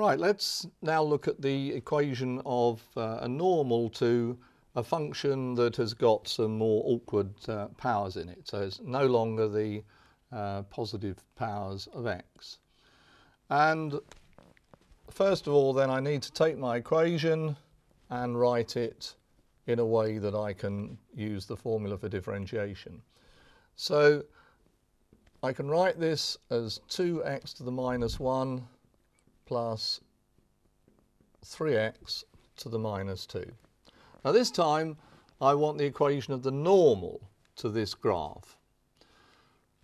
Right, let's now look at the equation of uh, a normal to a function that has got some more awkward uh, powers in it. So it's no longer the uh, positive powers of x. And first of all, then I need to take my equation and write it in a way that I can use the formula for differentiation. So I can write this as 2x to the minus 1 plus 3x to the minus 2. Now this time I want the equation of the normal to this graph.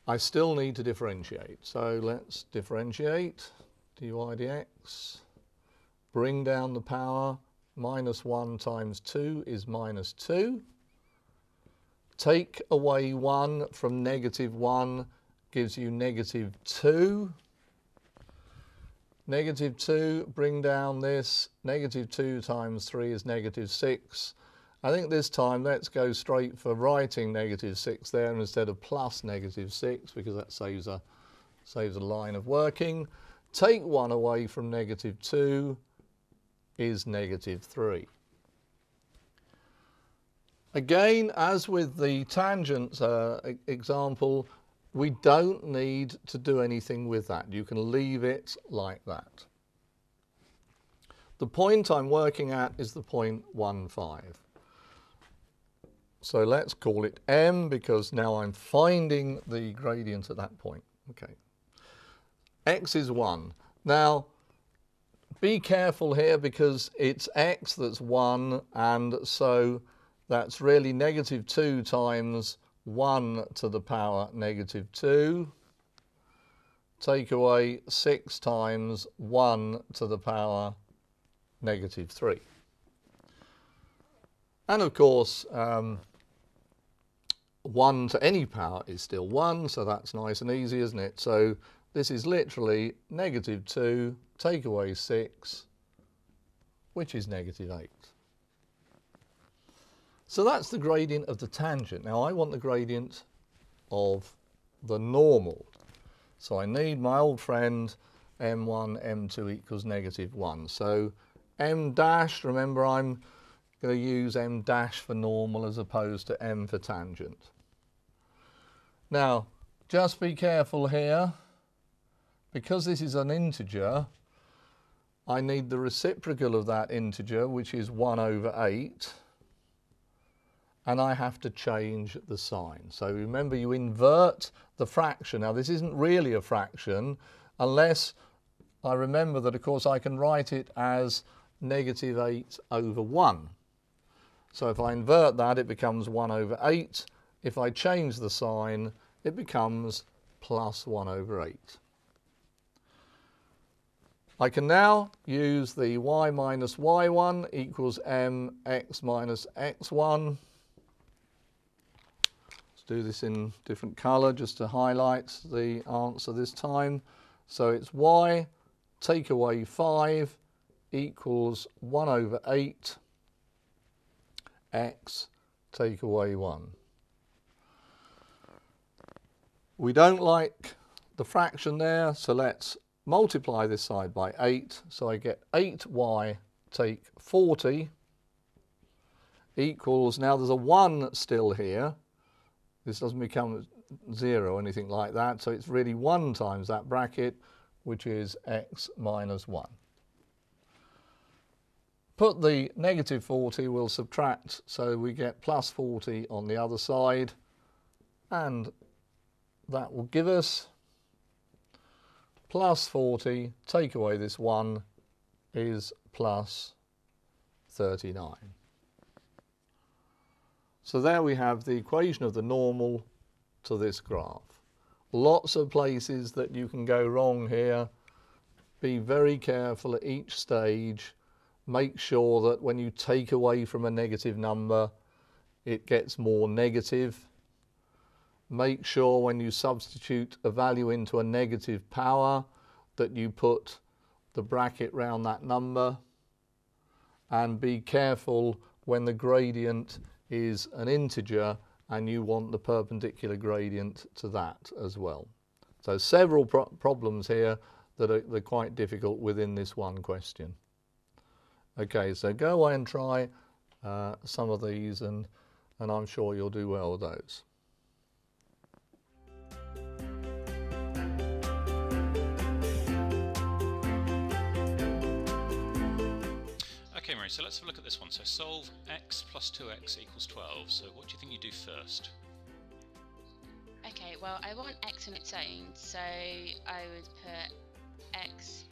I still need to differentiate. So let's differentiate dy dx. Bring down the power. Minus 1 times 2 is minus 2. Take away 1 from negative 1 gives you negative 2. Negative 2, bring down this. Negative 2 times 3 is negative 6. I think this time let's go straight for writing negative 6 there instead of plus negative 6 because that saves a, saves a line of working. Take 1 away from negative 2 is negative 3. Again, as with the tangents uh, example, we don't need to do anything with that. You can leave it like that. The point I'm working at is the point 1, 5. So let's call it m because now I'm finding the gradient at that point. Okay. x is 1. Now, be careful here because it's x that's 1 and so that's really negative 2 times 1 to the power negative 2. Take away 6 times 1 to the power negative 3. And of course, um, 1 to any power is still 1, so that's nice and easy, isn't it? So this is literally negative 2, take away 6, which is negative 8. So that's the gradient of the tangent. Now I want the gradient of the normal. So I need my old friend m1, m2 equals negative 1. So m dash, remember I'm going to use m dash for normal as opposed to m for tangent. Now, just be careful here. Because this is an integer, I need the reciprocal of that integer, which is 1 over 8 and I have to change the sign. So remember you invert the fraction. Now this isn't really a fraction unless I remember that of course I can write it as negative 8 over 1. So if I invert that it becomes 1 over 8. If I change the sign it becomes plus 1 over 8. I can now use the y minus y1 equals mx minus x1 do this in different colour just to highlight the answer this time. So it's y take away 5 equals 1 over 8 x take away 1. We don't like the fraction there, so let's multiply this side by 8. So I get 8y take 40 equals, now there's a 1 still here, this doesn't become zero or anything like that. So it's really 1 times that bracket, which is x minus 1. Put the negative 40, we'll subtract, so we get plus 40 on the other side. And that will give us plus 40, take away this 1, is plus 39. So there we have the equation of the normal to this graph. Lots of places that you can go wrong here. Be very careful at each stage. Make sure that when you take away from a negative number, it gets more negative. Make sure when you substitute a value into a negative power that you put the bracket round that number. And be careful when the gradient is an integer and you want the perpendicular gradient to that as well. So several pro problems here that are they're quite difficult within this one question. Okay, so go away and try uh, some of these and, and I'm sure you'll do well with those. Mary, so let's have a look at this one. So solve x plus 2x equals 12. So what do you think you do first? Okay, well, I want x on its own, so I would put x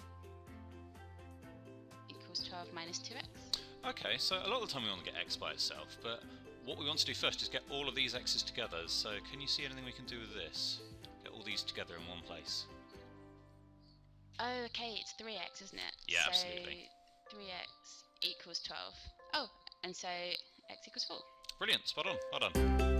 equals 12 minus 2x. Okay, so a lot of the time we want to get x by itself, but what we want to do first is get all of these x's together. So can you see anything we can do with this? Get all these together in one place. Oh, okay, it's 3x, isn't it? Yeah, so absolutely. 3x equals 12. Oh, and so x equals 4. Brilliant, spot on, well done.